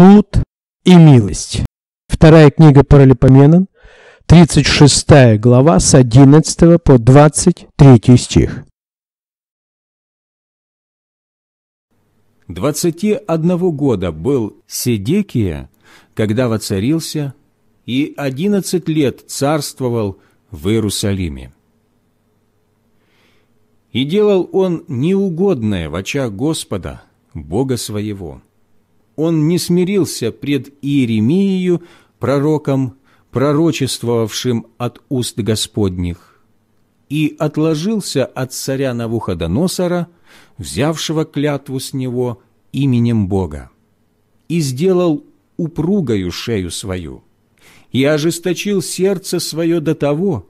суд и милость. Вторая книга Паралипоменон, 36 глава с 11 по 23 стих. Двадцати одного года был Седекия, когда воцарился, и одиннадцать лет царствовал в Иерусалиме. И делал он неугодное в очах Господа, Бога своего. Он не смирился пред Иеремией, пророком, пророчествовавшим от уст Господних, и отложился от царя Навуходоносора, взявшего клятву с него именем Бога, и сделал упругою шею свою, и ожесточил сердце свое до того,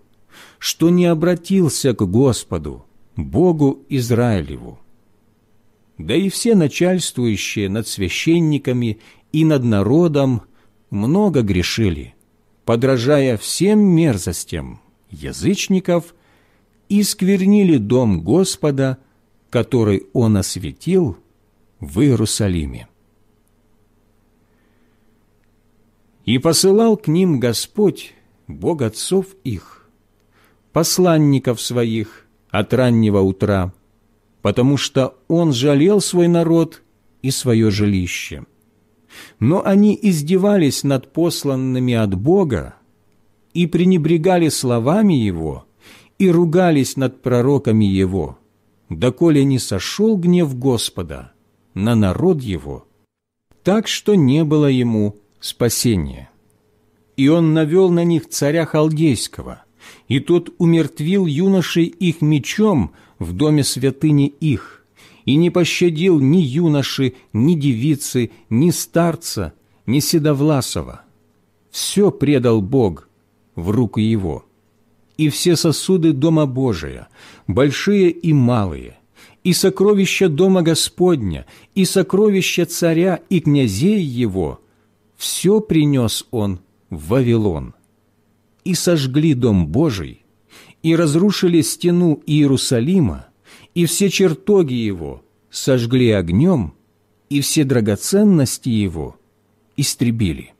что не обратился к Господу, Богу Израилеву. Да и все начальствующие над священниками и над народом много грешили, подражая всем мерзостям язычников, и сквернили дом Господа, который Он осветил в Иерусалиме. И посылал к ним Господь, Бог отцов их, посланников своих, от раннего утра, потому что он жалел свой народ и свое жилище. Но они издевались над посланными от Бога и пренебрегали словами Его и ругались над пророками Его, доколе не сошел гнев Господа на народ Его, так что не было Ему спасения. И Он навел на них царя Халдейского – и тот умертвил юношей их мечом в доме святыни их, и не пощадил ни юноши, ни девицы, ни старца, ни седовласова. Все предал Бог в руку его. И все сосуды Дома Божия, большие и малые, и сокровища Дома Господня, и сокровища царя и князей его, все принес он в Вавилон и сожгли Дом Божий, и разрушили стену Иерусалима, и все чертоги его сожгли огнем, и все драгоценности его истребили.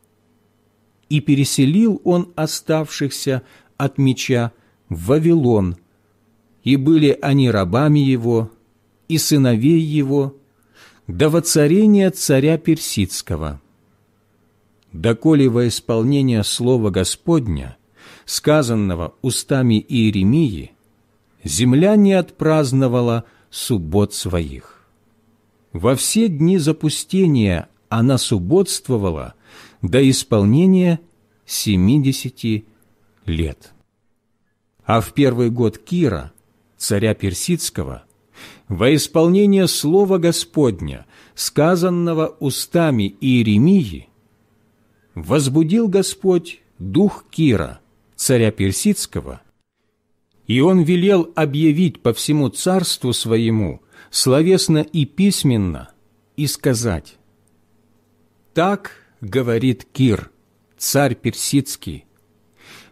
И переселил он оставшихся от меча в Вавилон, и были они рабами его, и сыновей его, до воцарения царя Персидского. Доколе во исполнение слова Господня сказанного устами Иеремии, земля не отпраздновала суббот своих. Во все дни запустения она субботствовала до исполнения семидесяти лет. А в первый год Кира, царя Персидского, во исполнение слова Господня, сказанного устами Иеремии, возбудил Господь дух Кира, царя Персидского, и он велел объявить по всему царству своему, словесно и письменно, и сказать, «Так говорит Кир, царь Персидский,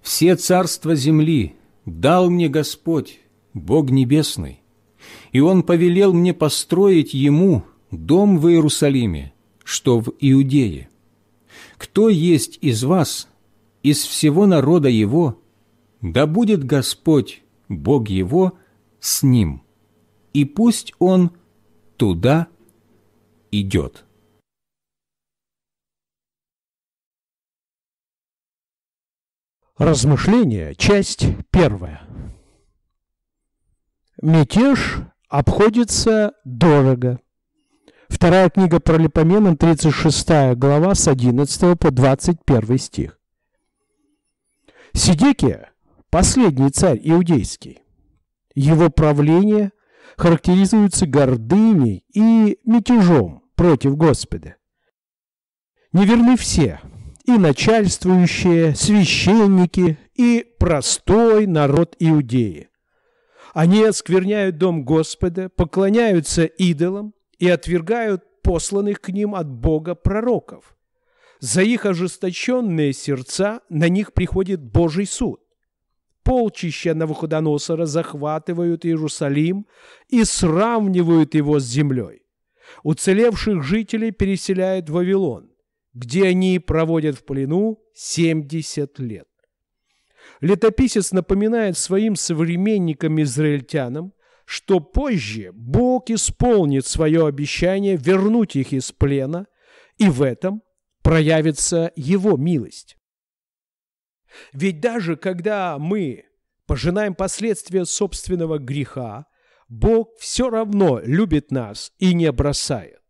все царства земли дал мне Господь, Бог Небесный, и Он повелел мне построить Ему дом в Иерусалиме, что в Иудее. Кто есть из вас, из всего народа его, да будет Господь, Бог его, с ним, и пусть он туда идет». Размышления, часть первая. Мятеж обходится дорого. Вторая книга про Липоменон, 36 глава, с 11 по 21 стих. Сидекия – последний царь иудейский. Его правление характеризуется гордыней и мятежом против Господа. Неверны все – и начальствующие, священники, и простой народ Иудеи. Они оскверняют дом Господа, поклоняются идолам и отвергают посланных к ним от Бога пророков – за их ожесточенные сердца на них приходит Божий суд. Полчища Навуходоносора захватывают Иерусалим и сравнивают его с землей. Уцелевших жителей переселяют в Вавилон, где они проводят в плену 70 лет. Летописец напоминает своим современникам-израильтянам, что позже Бог исполнит свое обещание вернуть их из плена, и в этом проявится Его милость. Ведь даже когда мы пожинаем последствия собственного греха, Бог все равно любит нас и не бросает.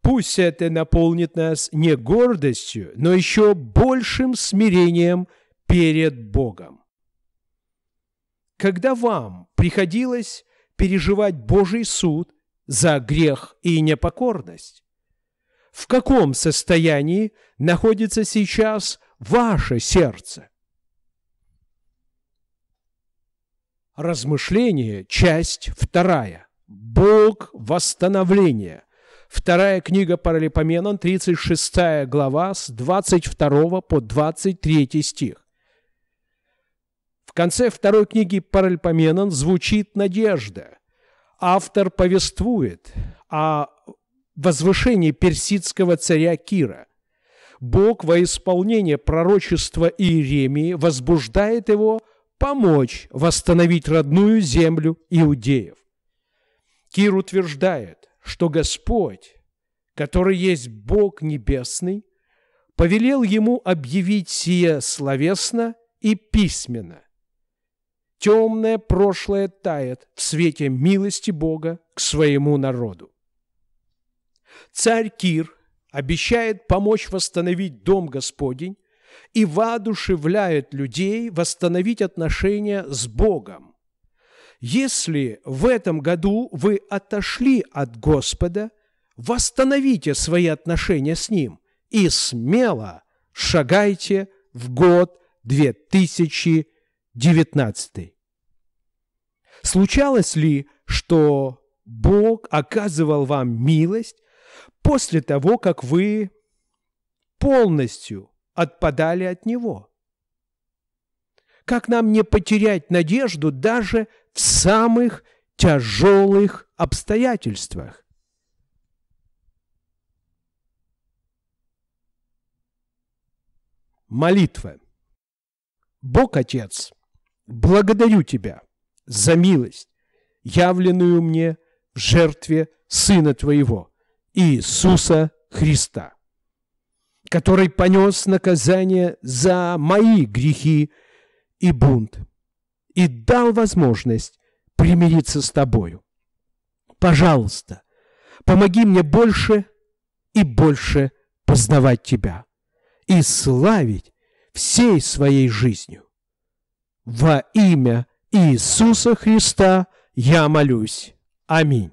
Пусть это наполнит нас не гордостью, но еще большим смирением перед Богом. Когда вам приходилось переживать Божий суд за грех и непокорность? В каком состоянии находится сейчас ваше сердце? Размышление, часть вторая. Бог восстановления. Вторая книга Паралипоменон, 36 глава, с 22 по 23 стих. В конце второй книги Паральпоменон звучит надежда. Автор повествует о возвышении персидского царя Кира. Бог во исполнение пророчества Иеремии возбуждает его помочь восстановить родную землю иудеев. Кир утверждает, что Господь, который есть Бог Небесный, повелел ему объявить сие словесно и письменно. Темное прошлое тает в свете милости Бога к своему народу. Царь Кир обещает помочь восстановить дом Господень и воодушевляет людей восстановить отношения с Богом. Если в этом году вы отошли от Господа, восстановите свои отношения с Ним и смело шагайте в год 2019. Случалось ли, что Бог оказывал вам милость после того, как вы полностью отпадали от Него? Как нам не потерять надежду даже в самых тяжелых обстоятельствах? Молитва. Бог Отец, благодарю Тебя за милость, явленную мне в жертве Сына Твоего, Иисуса Христа, который понес наказание за мои грехи и бунт и дал возможность примириться с Тобою. Пожалуйста, помоги мне больше и больше познавать Тебя и славить всей своей жизнью. Во имя Иисуса Христа я молюсь. Аминь.